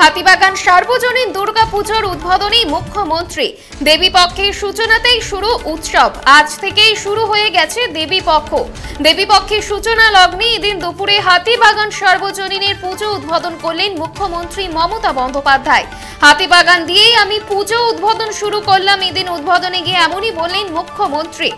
হাতিবাগান সার্বজনীন দুর্গাপুজোর উদ্বোধনী মুখ্যমন্ত্রী। দেবী পক্ষের সূচনাতেই শুরু উৎসব। আজ থেকেই শুরু হয়ে গেছে দেবী পক্ষ। দেবী পক্ষের সূচনা লগ্নে এদিন দুপুরে হাতিবাগান সার্বজনীনের পুজো উদ্বোধন করলেন মুখ্যমন্ত্রী মমতা বন্দ্যোপাধ্যায়। হাতিবাগান দিয়েই আমি পুজো উদ্বোধন শুরু করলাম, এদিন উদ্বোধনে গিয়ে এমনই বললেন মুখ্যমন্ত্রী।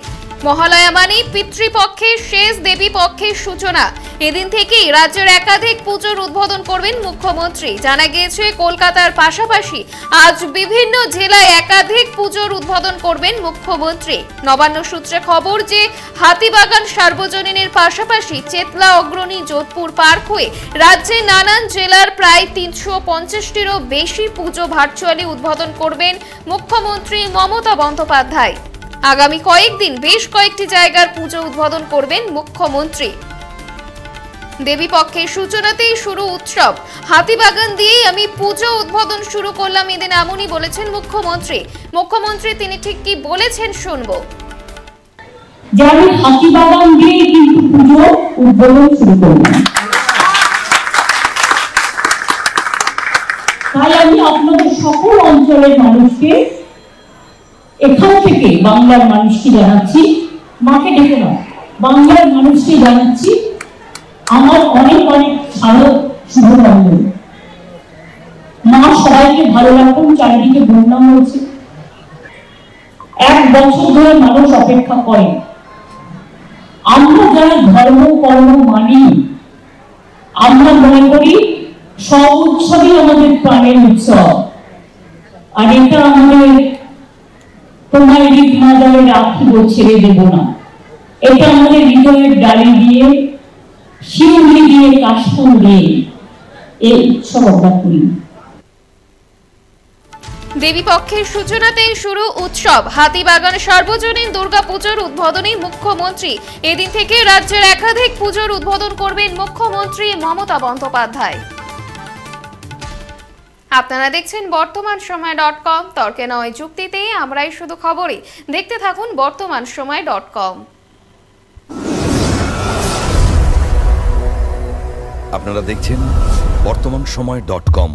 মহালয়া মানে পিতৃপক্ষের শেষ দেবী পক্ষের সূচনা। এদিন থেকেই রাজ্যের একাধিক পুজোর উদ্বোধন করবেন মুখ্যমন্ত্রী। জানা গিয়েছে, কলকাতার পাশাপাশি আজ বিভিন্ন জেলায় একাধিক পুজোর উদ্বোধন করবেন মুখ্যমন্ত্রী। নবান্ন সূত্রে খবর যে, হাতিবাগান সার্বজনীনের পাশাপাশি চেতলা অগ্রণী যোধপুর পার্ক হয়ে রাজ্যে নানান জেলার প্রায় তিনশো পঞ্চাশটিরও বেশি পুজো ভার্চুয়ালি উদ্বোধন করবেন মুখ্যমন্ত্রী মমতা বন্দ্যোপাধ্যায়। আগামী কয়েকদিন বেশ কয়েকটি জায়গার পুজো উদ্বোধন করবেন মুখ্যমন্ত্রী। দেবী পক্ষের সূচনাতেই শুরু উৎসব। হাতিবাগান দিয়েই আমি পুজো উদ্বোধন শুরু করলাম, এদিন এমনই বলেছেন মুখ্যমন্ত্রী। মুখ্যমন্ত্রী, তিনি ঠিক কি বলেছেন শুনব। আমি হাতিবাগান দিয়ে কিন্তু পুজো উদ্বোধন শুরু করলাম তাই আমি আপনাদের সকল অঞ্চলের মানুষকে এখান থেকে বাংলার মানুষকে জানাচ্ছি, মাকে ডেকে না বাংলার মানুষকে জানাচ্ছি, আমার অনেক অনেক শারদ শুভবন্ধন মা সবাইকে ভালো রাখুন, চারিদিকে বন্যা হয়েছে এক বছর ধরে মানুষ অপেক্ষা করে। আমরা যারা ধর্ম, কর্ম মানি, আমরা মনে করি সব উৎসবই আমাদের প্রাণের উৎসব। আর এটা আমাদের তোমার না যাবে রাখিব ছেড়ে দেব না। এটা আমাদের হৃদয়ের ডালি দিয়ে শিউলি দিয়ে কাশফুল দিয়ে এই উৎসব আমরা করি। দেবী পক্ষের সূচনাতেই শুরু উৎসব। হাতিবাগান সার্বজনীন দুর্গাপুজোর উদ্বোধনী মুখ্যমন্ত্রী। এদিন থেকে রাজ্যের একাধিক পুজোর উদ্বোধন করবেন মুখ্যমন্ত্রী মমতা বন্দ্যোপাধ্যায়। আপনারা দেখছেন বর্তমান সময় ডট কম। তর্কে নয় যুক্তিতে, আমরাই শুধু খবরই। দেখতে থাকুন বর্তমান সময় ডট কম। আপনারা দেখছেন বর্তমান সময় ডট কম।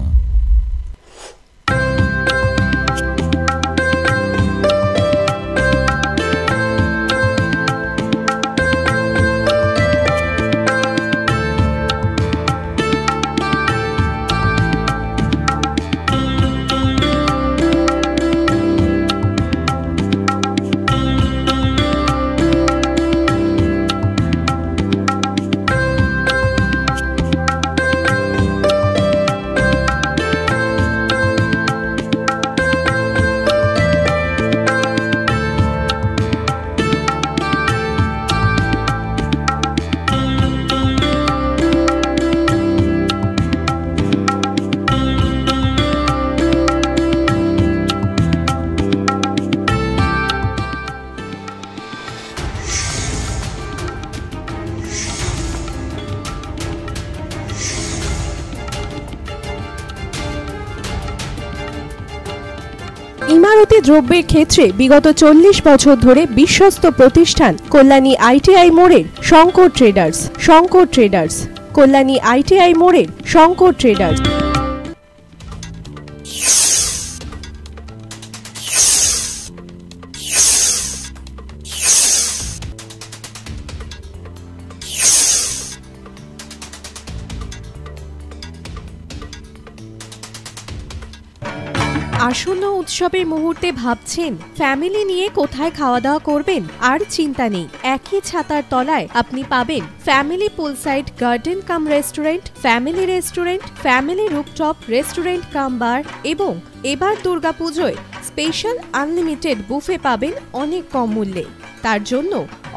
ইমারতি দ্রব্যের ক্ষেত্রে বিগত চল্লিশ বছর ধরে বিশ্বস্ত প্রতিষ্ঠান কল্যাণী আইটিআই মোড়ের Shankar Traders Shankar Traders, Kalyani ITI মোড়ের শঙ্কর ট্রেডার্স। আসন্ন উৎসবের মুহূর্তে ভাবছেন ফ্যামিলি নিয়ে কোথায় খাওয়া দাওয়া করবেন? আর চিন্তা নেই, একই ছাতার তলায় আপনি পাবেন family poolside garden cum restaurant family restaurant family rooftop restaurant cum bar এবং এবার দুর্গাপুজোয় স্পেশাল আনলিমিটেড বুফে পাবেন অনেক কম মূল্যে। তার জন্য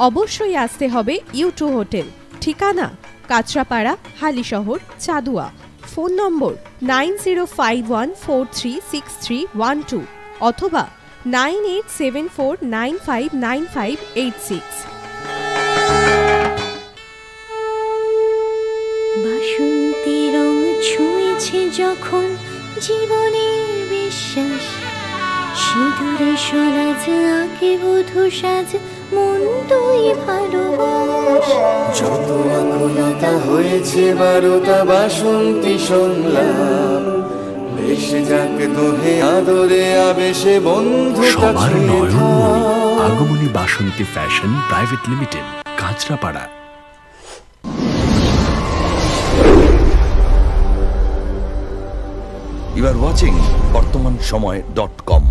অবশ্যই আসতে হবে ইউটু হোটেল ঠিকানা, Kanchrapara, Halisahar, Chadua. Phone number nine zero five one four three six three one two অথবা nine eight seven four nine five nine five eight six. বাসন্তী রং ছুঁয়েছে যখন জীবনের বিশ্বাস। সিঁদুরে সরাজ আঁকে বধু সাজ মন তুই ভালোবাস। যত আকুলতা হয়েছে বারোটা বাসন্তী সংলাপ। এসে যাক দোহে আদরে আবেশে বন্ধু সবার নয়নমণি Agomoni Basanti fashion private limited Kanchrapara. You are watching Bartaman Samay dot com